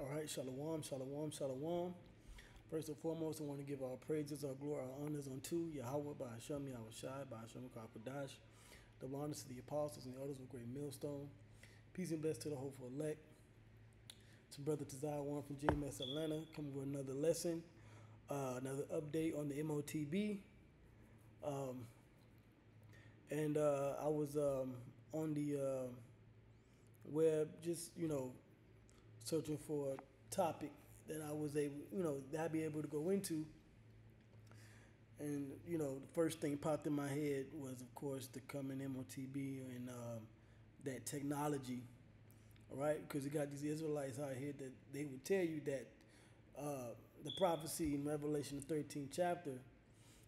All right, shalom, shalom, shalom. First and foremost, I want to give our praises, our glory, our honors unto Yahweh by Hashem, Yahweh Shai, by Hashem Kakadash. The honors to the apostles and the elders of Great Millstone. Peace and bless to the hopeful elect. To Brother Tazai One from GMS Atlanta, coming with another lesson, uh, another update on the MOTB. Um, and uh, I was um, on the uh, web, just you know, searching for a topic that I was able, you know, that I'd be able to go into. And you know, the first thing popped in my head was, of course, the coming MOTB and um, that technology. All right, because you got these Israelites out here that they would tell you that uh, the prophecy in Revelation 13 chapter,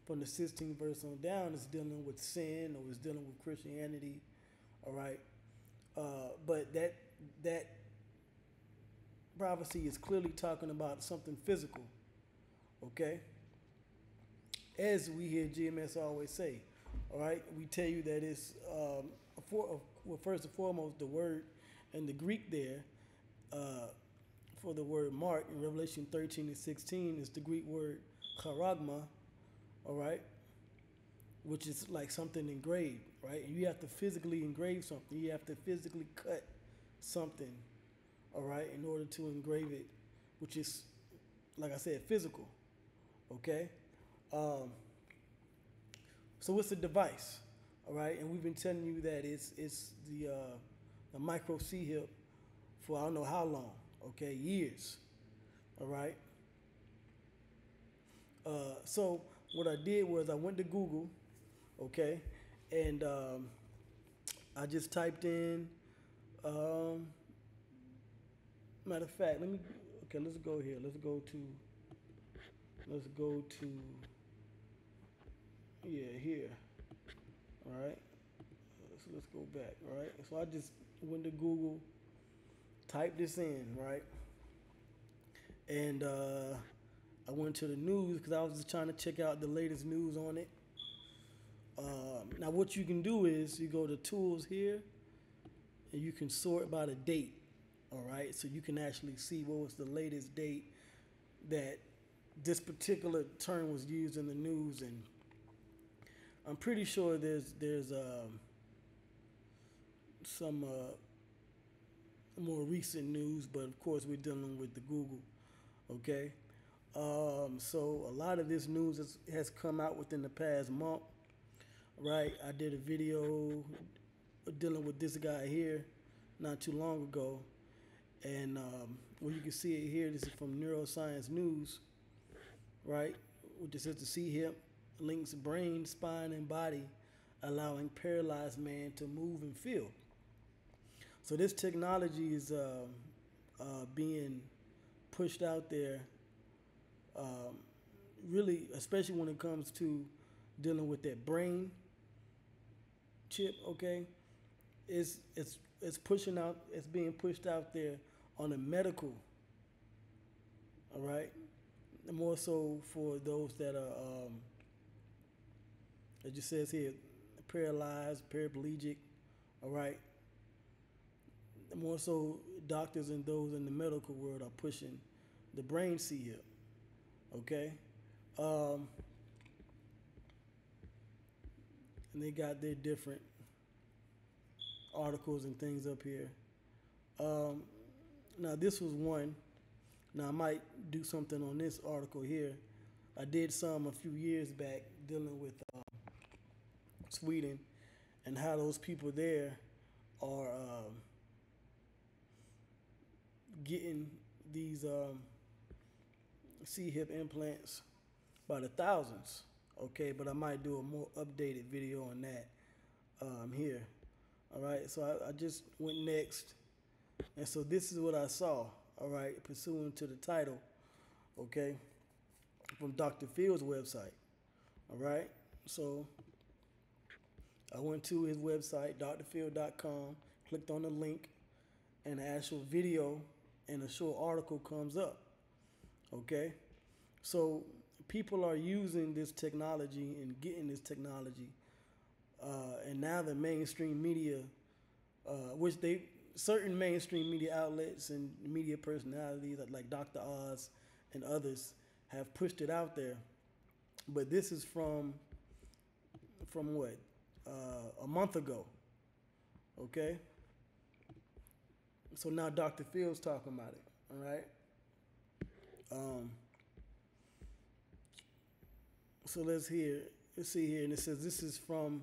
from the 16th verse on down, is dealing with sin or is dealing with Christianity. All right, uh, but that that prophecy is clearly talking about something physical. Okay? As we hear GMS always say, all right, we tell you that it's, um, for, well, first and foremost, the word and the Greek there uh, for the word mark in Revelation 13 and 16 is the Greek word charagma, all right, which is like something engraved, right? And You have to physically engrave something, you have to physically cut something all right, in order to engrave it, which is, like I said, physical, okay? Um, so it's a device, all right, and we've been telling you that it's it's the uh, the micro C hip for I don't know how long, okay, years, all right. Uh, so what I did was I went to Google, okay, and um, I just typed in. Um, Matter of fact, let me. Okay, let's go here. Let's go to. Let's go to. Yeah, here. All right. So let's go back. All right. So I just went to Google, typed this in, right, and uh, I went to the news because I was just trying to check out the latest news on it. Um, now, what you can do is you go to tools here, and you can sort by the date all right? So you can actually see what was the latest date that this particular term was used in the news. And i'm pretty sure there's there's um, some uh, more recent news but of course we're dealing with the google okay? Um, so a lot of this news has, has come out within the past month right? I did a video dealing with this guy here not too long ago and um, well, you can see it here. This is from Neuroscience News, right? Which says the C hip links brain, spine, and body, allowing paralyzed man to move and feel. So this technology is uh, uh, being pushed out there, um, really, especially when it comes to dealing with that brain chip. Okay, it's it's it's pushing out. It's being pushed out there on a medical, all right? The more so for those that are, um, it just says here, paralyzed, paraplegic, all right? More so, doctors and those in the medical world are pushing the brain hip, okay? Um, and they got their different articles and things up here. Um, now this was one. Now I might do something on this article here. I did some a few years back dealing with um, Sweden and how those people there are um, getting these um, C hip implants by the thousands. Okay, but I might do a more updated video on that um, here. All right, so I, I just went next and so this is what I saw, all right, pursuant to the title, okay, from Dr. Phil's website, all right. So I went to his website, drphil.com, clicked on the link, and the actual video and a short article comes up, okay. So people are using this technology and getting this technology, uh, and now the mainstream media, uh, which they certain mainstream media outlets and media personalities like- like Dr. Oz and others have pushed it out there. But this is from from what uh, a month ago. Okay. So now Dr. Phil's talking about it. All right. Um, so let's hear. Let's see here, and it says this is from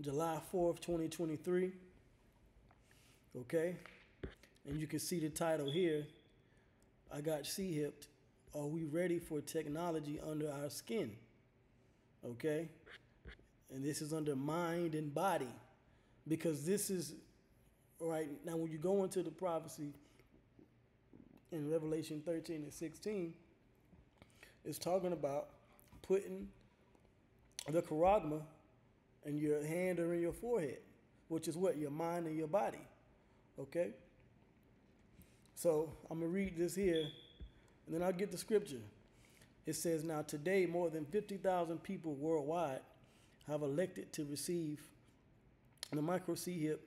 July fourth, twenty twenty three. Okay, and you can see the title here. I got C hipped. Are we ready for technology under our skin? Okay, and this is under mind and body, because this is right now when you go into the prophecy in Revelation 13 and 16, it's talking about putting the charagma in your hand or in your forehead, which is what? Your mind and your body. Okay? So I'm going to read this here, and then I'll get the scripture. It says, Now today, more than 50,000 people worldwide have elected to receive the micro C hip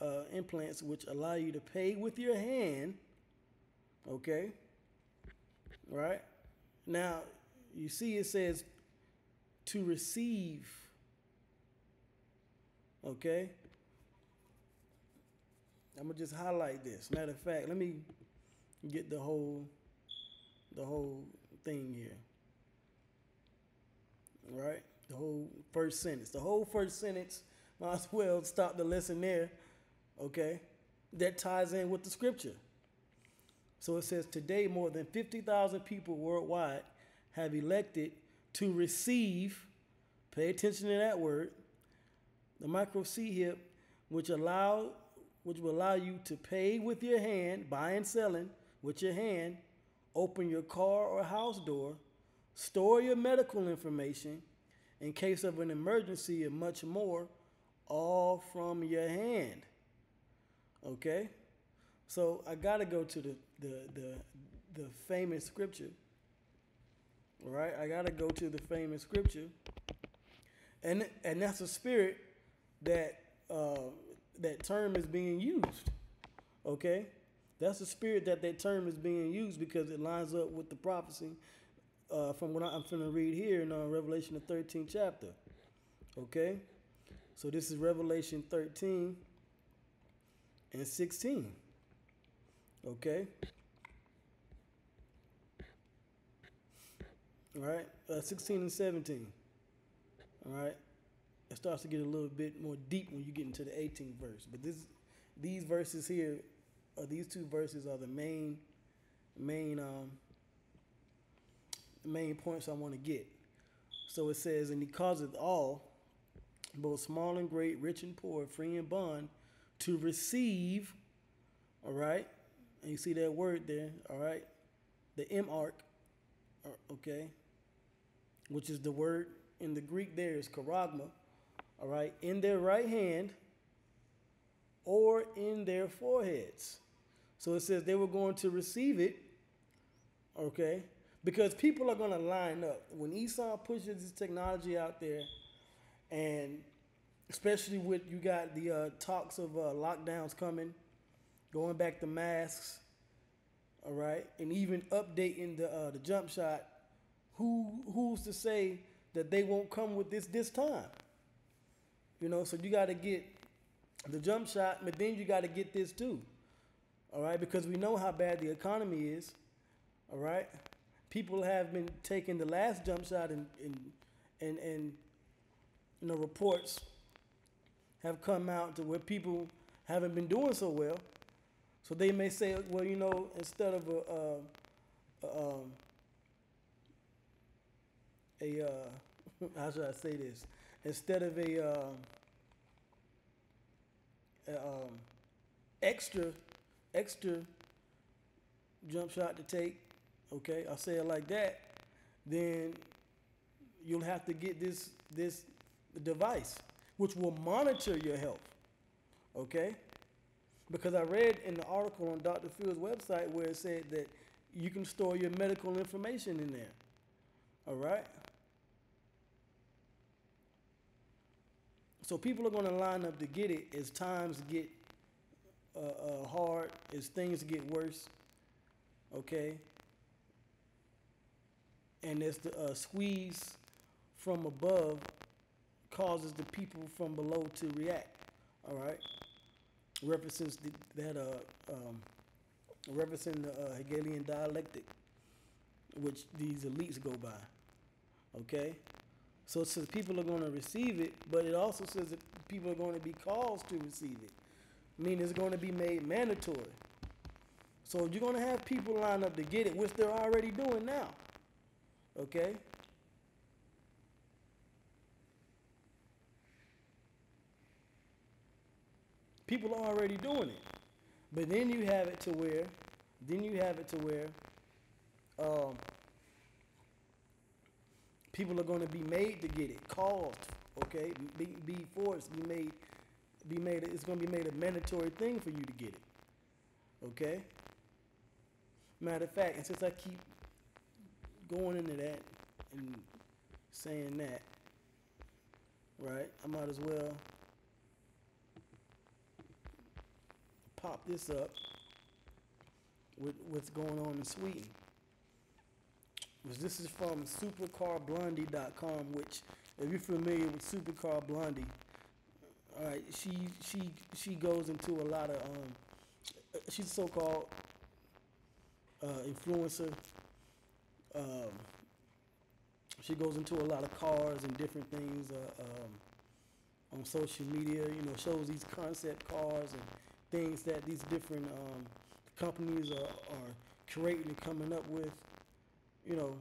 uh, implants, which allow you to pay with your hand. Okay? Right? Now, you see, it says to receive. Okay? I'm gonna just highlight this. Matter of fact, let me get the whole the whole thing here. All right? The whole first sentence. The whole first sentence, might as well stop the lesson there. Okay? That ties in with the scripture. So it says today more than 50,000 people worldwide have elected to receive, pay attention to that word, the micro C hip, which allow which will allow you to pay with your hand, buying and selling with your hand, open your car or house door, store your medical information in case of an emergency and much more, all from your hand. Okay? So I gotta go to the the the, the famous scripture. All right, I gotta go to the famous scripture, and and that's a spirit that uh, that term is being used. Okay, that's the spirit that that term is being used because it lines up with the prophecy uh, from what I'm going to read here in uh, Revelation the 13th chapter. Okay, so this is Revelation 13 and 16. Okay. All right, uh, 16 and 17. All right, it starts to get a little bit more deep when you get into the 18th verse. But this, these verses here, uh, these two verses are the main, main, um, main points I want to get. So it says, and he causeth all, both small and great, rich and poor, free and bond, to receive. All right, and you see that word there. All right, the M arc. Okay, which is the word in the Greek there is charagma, all right, in their right hand or in their foreheads. So it says they were going to receive it, okay, because people are going to line up. When Esau pushes this technology out there, and especially with you got the uh, talks of uh, lockdowns coming, going back to masks, all right, and even updating the uh, the jump shot who who's to say that they won't come with this this time? You know, so you got to get the jump shot, but then you got to get this too. All right, because we know how bad the economy is. All right, people have been taking the last jump shot and and and, and you know reports have come out to where people haven't been doing so well. So they may say, well, you know, instead of a, a, a um, a uh, how should I say this? Instead of a, uh, a um, extra extra jump shot to take, okay, I'll say it like that, then you'll have to get this this device which will monitor your health. Okay? Because I read in the article on Dr. Phil's website where it said that you can store your medical information in there. All right? So people are going to line up to get it as times get uh, uh, hard, as things get worse, okay, and as the uh, squeeze from above causes the people from below to react, all right, references the, that uh, um, referencing the uh, Hegelian dialectic, which these elites go by, okay. So it says people are going to receive it, but it also says that people are going to be caused to receive it, meaning it's going to be made mandatory. So you're going to have people line up to get it, which they're already doing now. Okay? People are already doing it. But then you have it to where, then you have it to where, um, people are going to be made to get it, caused, okay, be, be forced, be made, be made. It's going to be made a mandatory thing for you to get it, okay. Matter of fact, and since I keep going into that and saying that, right, I might as well pop this up with what's going on in Sweden. This is from supercarblondie.com, which if you're familiar with Supercar Blondie, all right, she she she goes into a lot of um, she's so-called uh, influencer. Um, she goes into a lot of cars and different things uh, um, on social media. You know, shows these concept cars and things that these different um, companies are, are creating and coming up with. You know,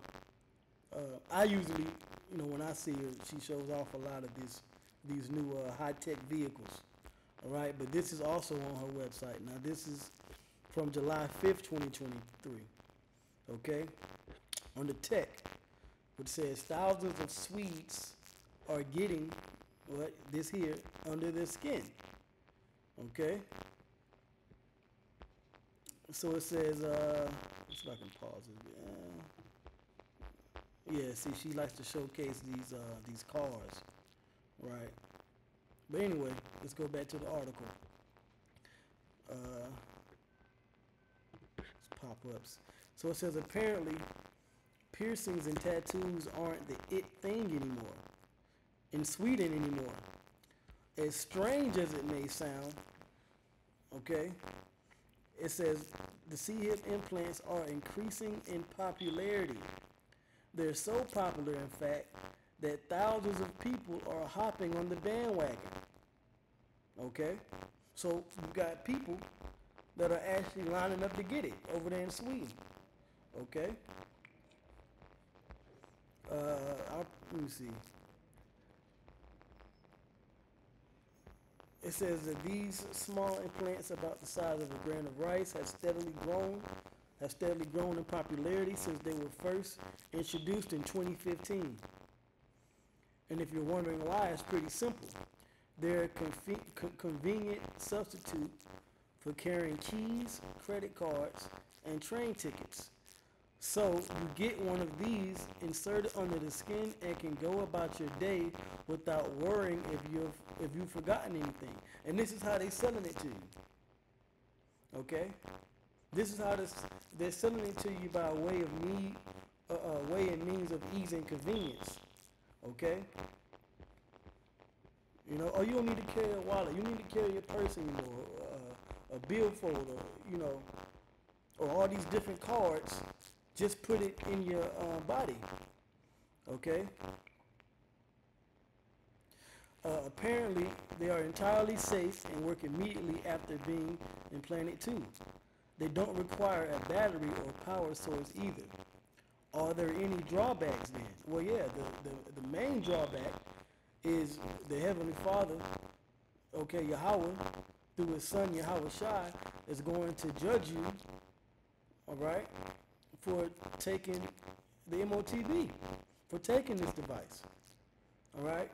uh, I usually, you know, when I see her, she shows off a lot of this, these new uh, high-tech vehicles. All right, but this is also on her website. Now, this is from July 5th, 2023. Okay, on the tech, which says thousands of Swedes are getting what this here under their skin. Okay. So it says, uh, let's see if I can pause it. Yeah. see, she likes to showcase these uh, these cars, right? But anyway, let's go back to the article. Uh, pop-ups. So it says apparently piercings and tattoos aren't the it thing anymore in Sweden anymore. As strange as it may sound, okay, it says the C-hip implants are increasing in popularity. They're so popular, in fact, that thousands of people are hopping on the bandwagon. Okay? So you've got people that are actually lining up to get it over there in Sweden. Okay? Uh, I'll, let me see. It says that these small implants about the size of a grain of rice have steadily grown, have steadily grown in popularity since they were first introduced in 2015. And if you're wondering why, it's pretty simple. They're a convenient substitute for carrying keys, credit cards, and train tickets. So you get one of these inserted under the skin and can go about your day without worrying if you've if you've forgotten anything. And this is how they're selling it to you. Okay, this is how this, they're selling it to you by way of need, uh, uh, way and means of ease and convenience. Okay. You know, or you don't need to carry a wallet. You need to carry a purse anymore, uh, a billfold, or you know, or all these different cards just put it in your uh, body. Okay? Uh, apparently, they are entirely safe and work immediately after being implanted too. They don't require a battery or power source either. Are there any drawbacks then? Well, yeah, the, the, the main drawback is the Heavenly Father, okay, Yahweh, through his son Yahweh Shai, is going to judge you, all right, for taking the MOTB, for taking this device. All right?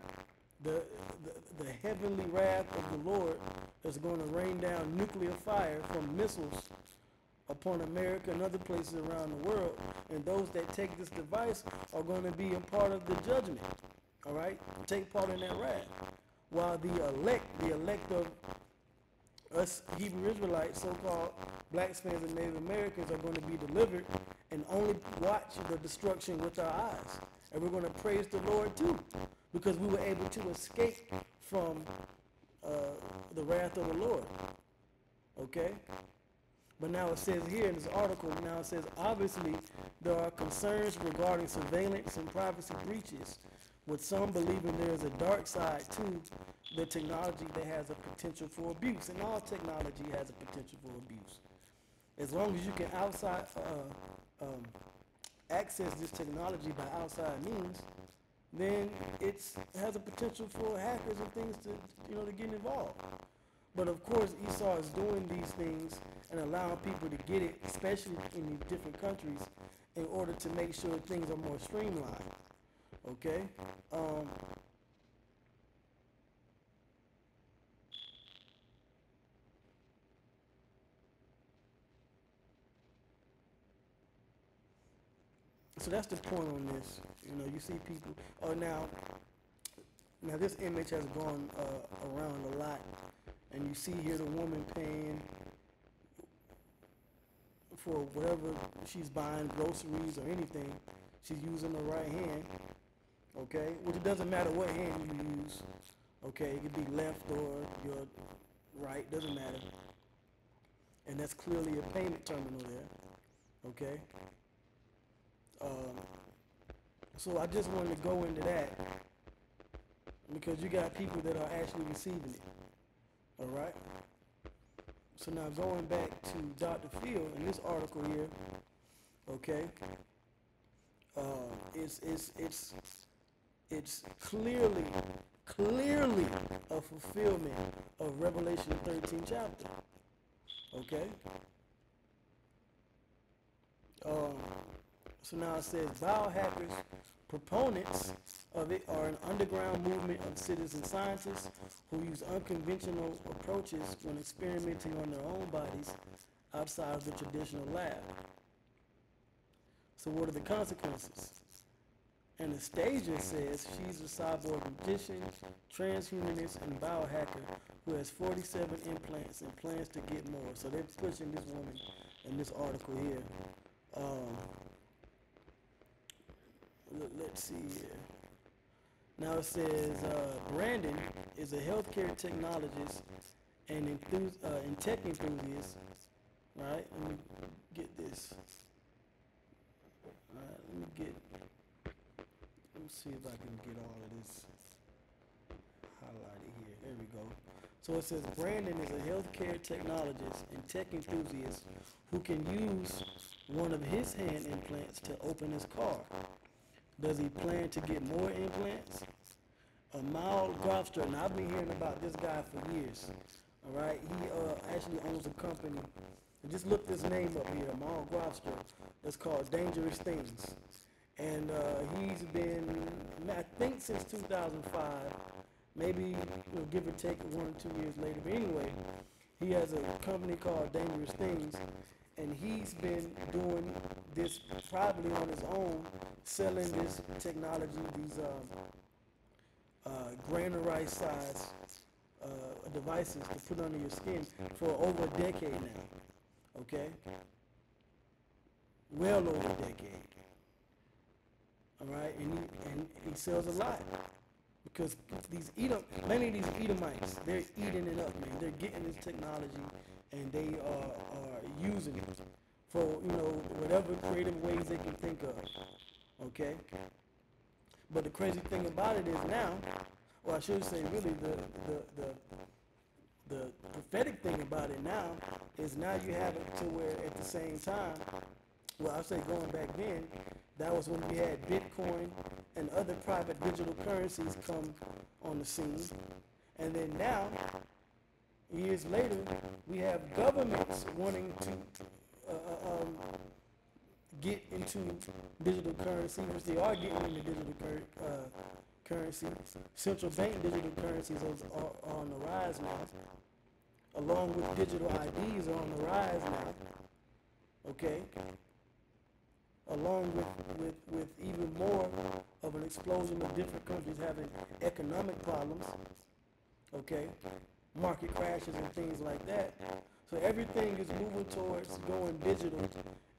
The, the, the heavenly wrath of the Lord is going to rain down nuclear fire from missiles upon America and other places around the world. And those that take this device are going to be a part of the judgment. All right? Take part in that wrath. While the elect, the elect of us Hebrew Israelites, so-called blacks, Spanish, and Native Americans are going to be delivered and only watch the destruction with our eyes. And we're going to praise the Lord too, because we were able to escape from uh, the wrath of the Lord. Okay? But now it says here in this article, now it says obviously there are concerns regarding surveillance and privacy breaches, with some believing there is a dark side to the technology that has a potential for abuse. And all technology has a potential for abuse. As long as you can outside uh, um, access this technology by outside means, then it has a potential for hackers and things to you know to get involved. But of course, Esau is doing these things and allowing people to get it, especially in these different countries, in order to make sure things are more streamlined. Okay? Um, so that's the point on this. You know, you see people. Oh, now, now this image has gone uh, around a lot, and you see here the woman paying for whatever she's buying, groceries or anything. She's using her right hand. Okay, which it doesn't matter what hand you use. Okay, it could be left or your right, doesn't matter. And that's clearly a payment terminal there. Okay. Um, so I just wanted to go into that because you got people that are actually receiving it. All right. So now going back to Dr. Phil in this article here, okay, uh, it's it's it's it's clearly clearly a fulfillment of Revelation 13 chapter. Okay. Um, so now it says biohackers, proponents of it are an underground movement of citizen scientists who use unconventional approaches when experimenting on their own bodies outside of the traditional lab. So what are the consequences? Anastasia says she's a cyborg magician, transhumanist, and biohacker who has 47 implants and plans to get more. So they're pushing this woman in this article here. Um, let's see here. Now it says uh, Brandon is a healthcare technologist and, enthus- uh, and tech enthusiast. Right? Let me get this. All right, let me get. Let me see if I can get all of this highlighted here. There we go. So it says Brandon is a healthcare technologist and tech enthusiast who can use one of his hand implants to open his car. Does he plan to get more implants? Amal Graafstra, and I've been hearing about this guy for years. All right, he uh, actually owns a company. And just look this name up here, Amal Graafstra. That's called Dangerous Things, and uh, he's been, I think, since 2005. Maybe you know, give or take one or two years later. But anyway, he has a company called Dangerous Things, and he's been doing this privately on his own, selling this technology, these uh, uh, granarized size uh, devices to put under your skin for over a decade now. Okay? Well over a decade. All right? And he, and he sells a lot. Because these Edom, many of these Edomites, they're eating it up, man. They're getting this technology and they are, are using it for you know whatever creative ways they can think of. Okay. But the crazy thing about it is now, or I should say, really the the the the prophetic thing about it now is now you have it to where at the same time, well I say going back then, that was when we had Bitcoin and other private digital currencies come on the scene, and then now years later, we have governments wanting to uh, uh, um, get into digital currency, which they are getting into digital cur- uh, currency. Central bank digital currencies are, are, on the rise now, along with digital IDs are on the rise now. Okay? Along with, with, with even more of an explosion of different countries having economic problems. Okay? market crashes and things like that. So everything is moving towards going digital,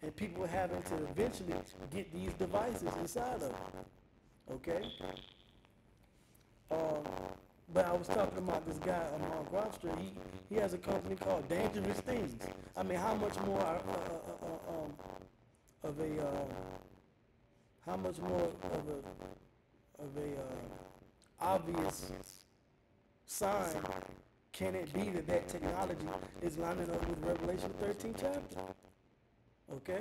and people having to eventually get these devices inside of them. Okay. Um, but I was talking about this guy, Amal Graafstra. He he has a company called Dangerous Things. I mean, how much more uh, uh, uh, um, of a uh, how much more of a of a uh, obvious sign can it be that that technology is lining up with Revelation 13 chapter? Okay.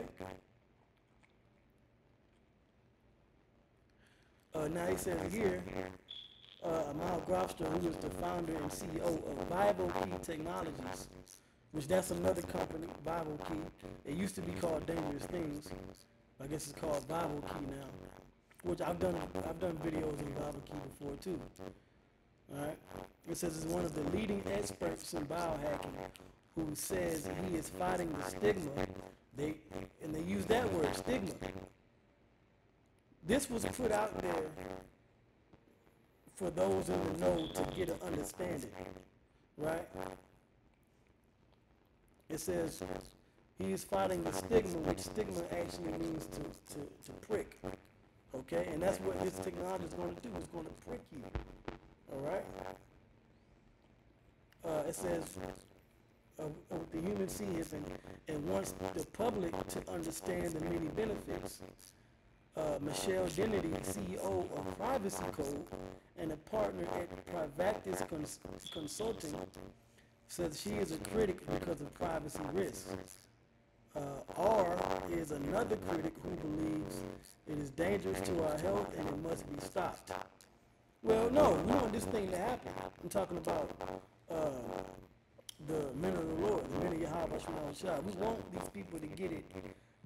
Uh, now he says here, uh, Amal Graafstra, who is the founder and CEO of Bible Key Technologies, which that's another company, VivoKey. It used to be called Dangerous Things. I guess it's called VivoKey now, which I've done. I've done videos in VivoKey before too. All right. It says it's one of the leading experts in biohacking who says he is fighting the stigma. They and they use that word stigma. This was put out there for those in the know to get an understanding, right? It says he is fighting the stigma, which stigma actually means to, to, to prick. Okay? And that's what this technology is going to do. It's going to prick you. All right? Uh, it says uh, with the human seeds and, and wants the public to understand the many benefits. Uh, Michelle Dennedy, CEO of Privacy Code and a partner at Privatus Cons- Consulting, says she is a critic because of privacy risks. Uh, R is another critic who believes it is dangerous to our health and it must be stopped. Well, no, we want this thing to happen. I'm talking about uh, the men of the Lord, the men of Yahweh Shah. We want these people to get it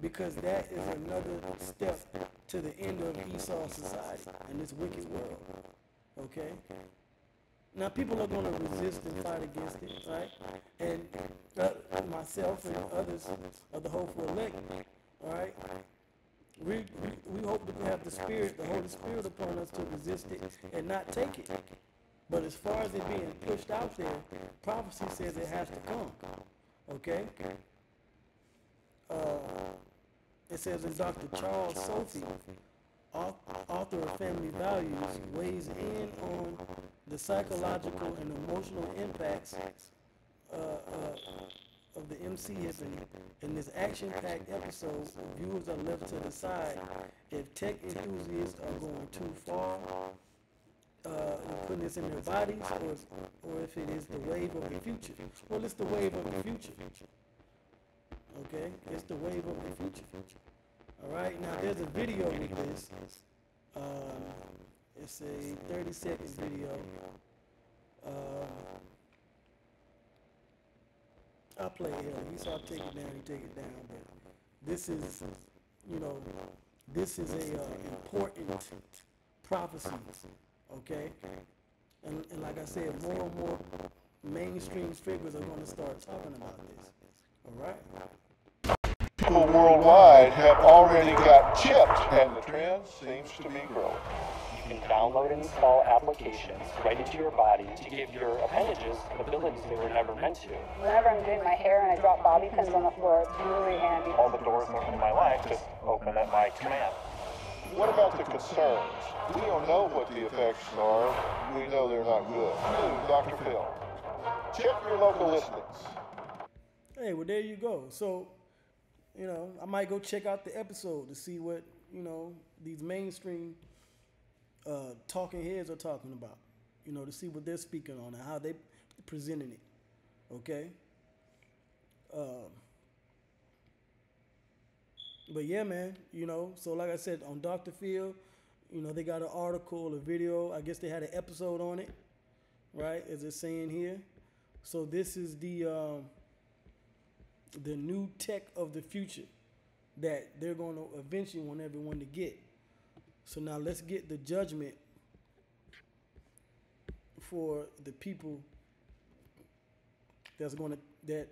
because that is another step to the end of Esau society and this wicked world. Okay? Now, people are going to resist and fight against it, right? And uh, myself and others of the hopeful elect, all right? We, we, we hope to have the Spirit, the Holy Spirit upon us to resist it and not take it. But as far as it being pushed out there, prophecy says it has to come. Okay? Uh, it says in Dr. Charles Sophy, author of Family Values, weighs in on the psychological and emotional impacts uh, uh, of the MC. In this action-packed episode, viewers are left to decide if tech enthusiasts are going too far uh, putting this in their bodies or, or if it is the wave of the future. Well, it's the wave of the future. Okay? It's the wave of the future. All right? Now, there's a video with this. Uh, it's a 30 second video. Uh, I'll play here. He saw take it down, he take it down. But this is, you know, this is a uh, important prophecy. Okay? And, and like I said, more and more mainstream figures are going to start talking about this. All right? People worldwide have already got chipped, and the trend seems to be growing. You can download and install applications right into your body to give your appendages abilities they were never meant to. Whenever I'm doing my hair and I drop bobby pins on the floor, it's really handy. All the doors open in my life just open at my command. What about the concerns? We don't know what the effects are. We know they're not good. Ooh, Dr. Phil, check your local listings. Hey, well, there you go. So, you know, I might go check out the episode to see what, you know, these mainstream uh, talking heads are talking about, you know, to see what they're speaking on and how they presenting it. Okay? Um, but yeah, man, you know, so like I said, on Dr. Phil, you know, they got an article, a video. I guess they had an episode on it, right? As it's saying here. So this is the um, the new tech of the future that they're going to eventually want everyone to get. So now let's get the judgment for the people that's going to that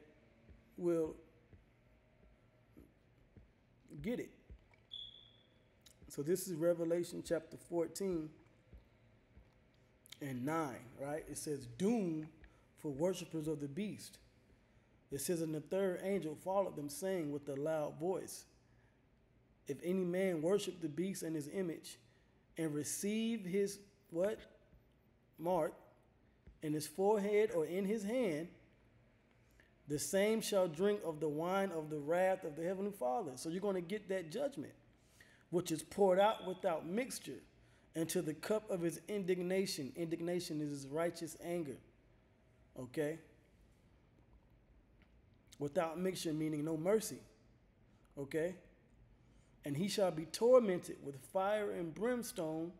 will get it. So this is Revelation chapter 14 and 9, right? It says doom for worshippers of the beast. It says, And the third angel followed them, saying with a loud voice, If any man worship the beast and his image, and receive his what? Mark in his forehead or in his hand, the same shall drink of the wine of the wrath of the heavenly Father. So you're going to get that judgment, which is poured out without mixture into the cup of his indignation. Indignation is his righteous anger. Okay? Without mixture, meaning no mercy. Okay? And he shall be tormented with fire and brimstone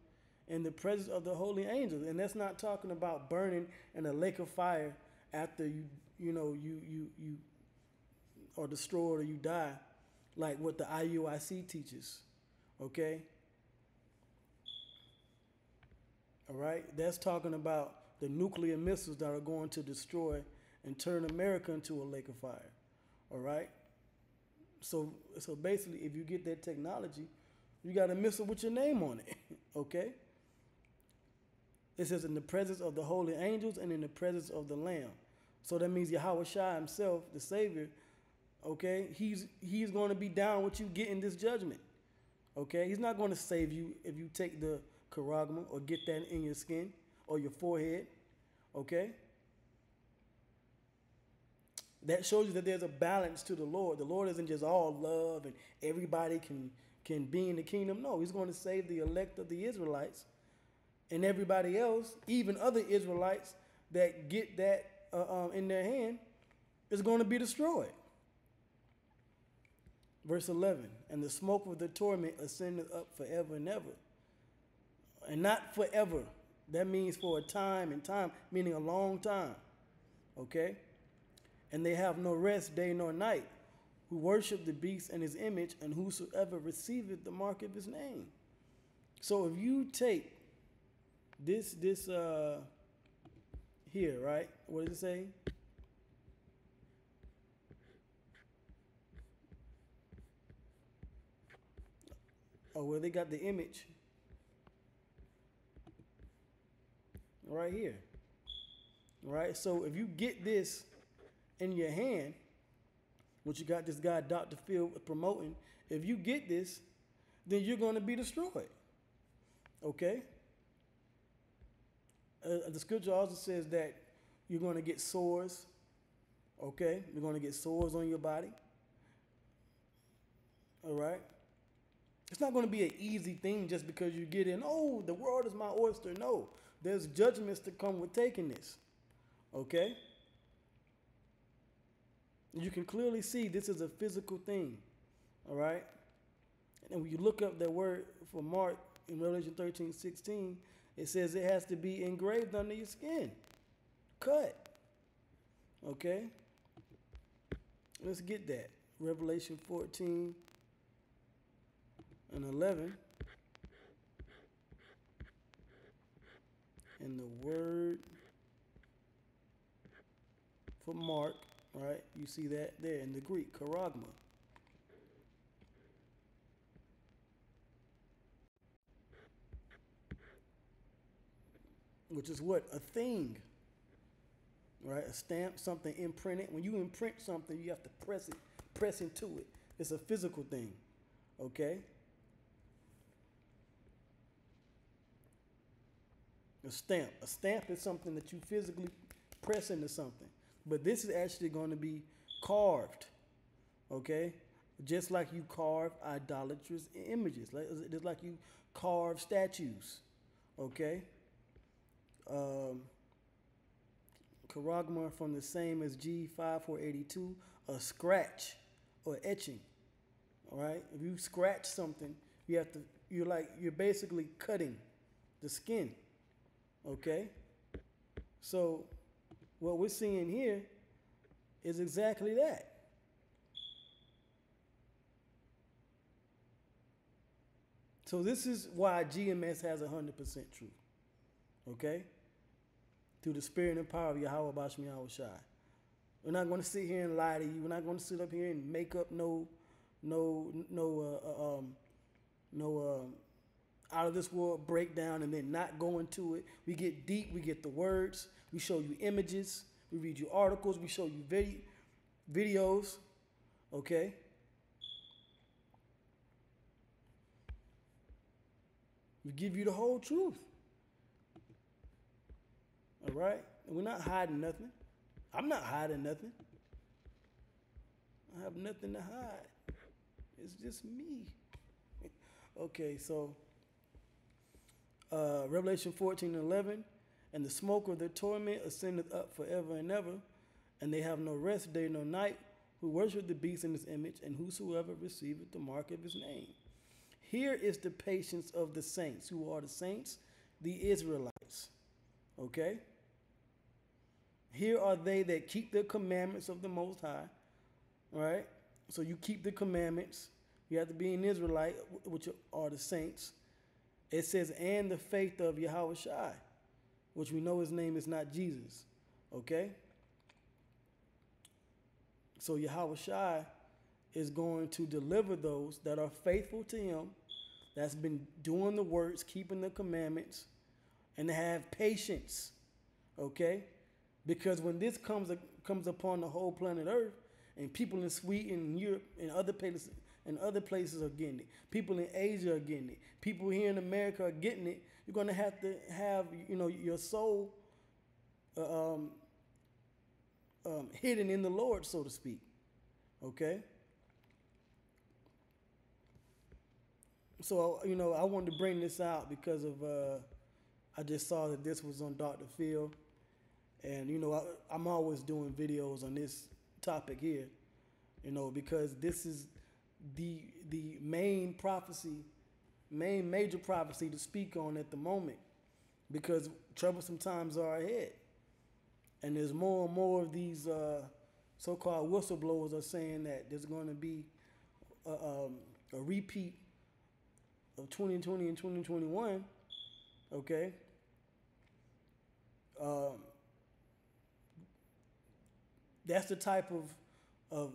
in the presence of the holy angels. And that's not talking about burning in a lake of fire after you, you know, you you you are destroyed or you die, like what the IUIC teaches. Okay? All right? That's talking about the nuclear missiles that are going to destroy and turn America into a lake of fire. All right? So so basically if you get that technology, you got a missile with your name on it. okay? It says in the presence of the holy angels and in the presence of the Lamb. So that means Yahweh Shai himself, the Savior, okay, he's he's going to be down with you getting this judgment. Okay? He's not going to save you if you take the charagma or get that in your skin or your forehead. Okay? That shows you that there's a balance to the Lord. The Lord isn't just all love and everybody can can be in the kingdom. No, he's going to save the elect of the Israelites and everybody else, even other Israelites that get that uh, um, in their hand, is going to be destroyed. Verse 11, and the smoke of the torment ascended up forever and ever. And not forever. That means for a time and time, meaning a long time. Okay? And they have no rest day nor night, who worship the beast and his image, and whosoever receiveth the mark of his name. So if you take this this uh here, right? What does it say? Oh, well, they got the image right here. Right? So if you get this in your hand, which you got this guy, Dr. Phil, promoting, if you get this, then you're going to be destroyed. Okay? Uh, the scripture also says that you're going to get sores. Okay? You're going to get sores on your body. All right? It's not going to be an easy thing just because you get in, oh, the world is my oyster. No, there's judgments to come with taking this. Okay? You can clearly see this is a physical thing. All right? And when you look up that word for Mark in Revelation 13 16, it says it has to be engraved under your skin, cut. Okay? Let's get that. Revelation 14 and 11. And the word for Mark, right? You see that there in the Greek, charagma. Which is what? A thing. Right? A stamp, something imprinted. When you imprint something, you have to press it, press into it. It's a physical thing. Okay? A stamp. A stamp is something that you physically press into something. But this is actually going to be carved. Okay? Just like you carve idolatrous images. Just like you carve statues. Okay? Um, charagma from the same as G5482, a scratch or etching. All right? If you scratch something, you have to, you're like, you're basically cutting the skin. Okay? So, what we're seeing here is exactly that. So, this is why GMS has 100% truth. Okay? Through the spirit and power of Yahweh Bashmi Yahweh Shai. We're not going to sit here and lie to you. We're not going to sit up here and make up no, no, no, uh, uh um, no, um, out of this world breakdown and then not go into it. We get deep, we get the words, we show you images, we read you articles, we show you vid- videos, okay? We give you the whole truth. All right? And we're not hiding nothing. I'm not hiding nothing. I have nothing to hide. It's just me. okay, so uh, Revelation 14 and 11, and the smoke of their torment ascendeth up forever and ever, and they have no rest day nor night, who worship the beast in his image, and whosoever receiveth the mark of his name. Here is the patience of the saints. Who are the saints? The Israelites. Okay? Here are they that keep the commandments of the Most High. Right? So you keep the commandments. You have to be an Israelite, which are the saints. It says, and the faith of Yahweh Shai, which we know his name is not Jesus. Okay? So Yahweh Shai is going to deliver those that are faithful to him, that's been doing the works, keeping the commandments, and have patience. Okay? Because when this comes comes upon the whole planet Earth, and people in Sweden Europe and other places and other places are getting it. People in Asia are getting it. People here in America are getting it. You're gonna have to have you know your soul uh, um, um, hidden in the Lord, so to speak. Okay. So you know, I wanted to bring this out because of uh, I just saw that this was on Dr. Phil, and you know I, I'm always doing videos on this topic here, you know, because this is the the main prophecy, main major prophecy to speak on at the moment, because troublesome times are ahead, and there's more and more of these uh, so-called whistleblowers are saying that there's going to be a, um, a repeat of 2020 and 2021. Okay. Um, that's the type of of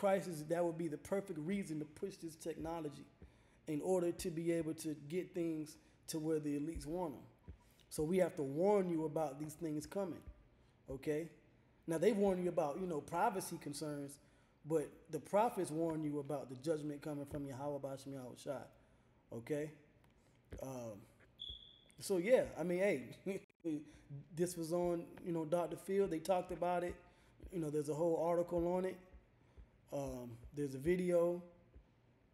crisis that would be the perfect reason to push this technology in order to be able to get things to where the elites want them. So we have to warn you about these things coming. Okay? Now they warn you about, you know, privacy concerns, but the prophets warn you about the judgment coming from Yahweh Bashem Yahweh Shai. Okay? Um, so yeah, I mean, hey, this was on, you know, Dr. Phil. They talked about it. You know, there's a whole article on it. Um, there's a video.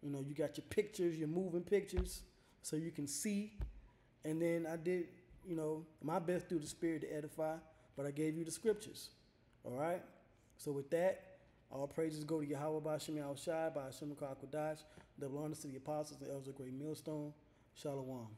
You know, you got your pictures, your moving pictures, so you can see. And then I did, you know, my best through the Spirit to edify, but I gave you the scriptures. All right? So with that, all praises go to Yahweh Bashem Yahweh Shai, by Hashem Kodash, double honors to the apostles, the elders of Great Millstone. Shalom.